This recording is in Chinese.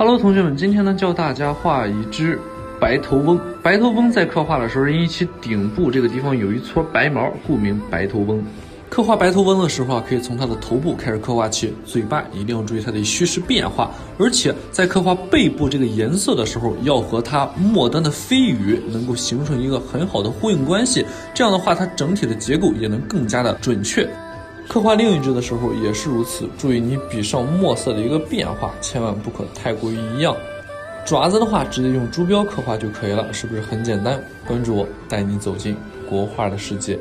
Hello，同学们，今天呢教大家画一只白头翁。白头翁在刻画的时候，因其顶部这个地方有一撮白毛，故名白头翁。刻画白头翁的时候啊，可以从它的头部开始刻画起，嘴巴一定要注意它的虚实变化，而且在刻画背部这个颜色的时候，要和它末端的飞羽能够形成一个很好的呼应关系。这样的话，它整体的结构也能更加的准确。刻画另一只的时候也是如此，注意你笔上墨色的一个变化，千万不可太过于一样。爪子的话，直接用猪标刻画就可以了，是不是很简单？关注我，带你走进国画的世界。